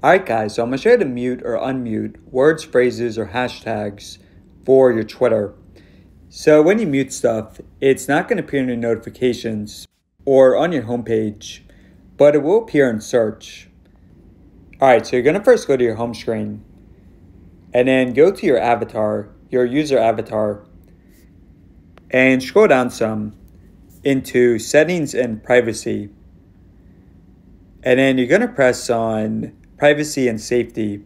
Alright guys, so I'm going to show you how to mute or unmute words, phrases, or hashtags for your Twitter. So when you mute stuff, it's not going to appear in your notifications or on your homepage, but it will appear in search. Alright, so you're going to first go to your home screen and then go to your avatar, your user avatar, and scroll down some into settings and privacy. And then you're going to press on privacy and safety,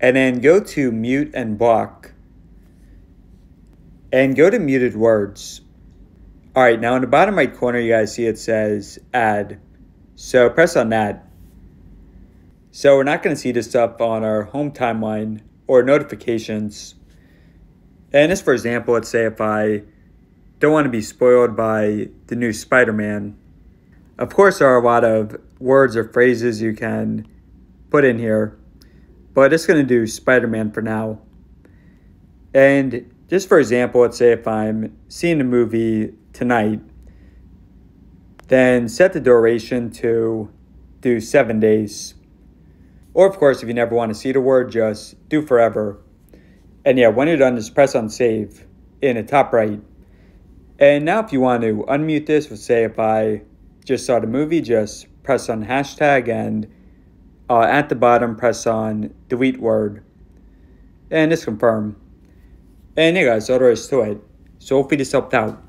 and then go to mute and block, and go to muted words. All right, now in the bottom right corner, you guys see it says add. So press on that. So we're not going to see this stuff on our home timeline or notifications. And just for example, let's say if I don't want to be spoiled by the new Spider-Man, of course, there are a lot of words or phrases you can put in here, but it's going to do Spider Man for now. And just for example, let's say if I'm seeing a movie tonight, then set the duration to do seven days. Or, of course, if you never want to see the word, just do forever. And yeah, when you're done, just press on save in the top right. And now, if you want to unmute this, let's say if I just saw the movie, just press on hashtag and uh, at the bottom press on delete word and just confirm. And yeah guys, all there is to it. So hopefully this helped out.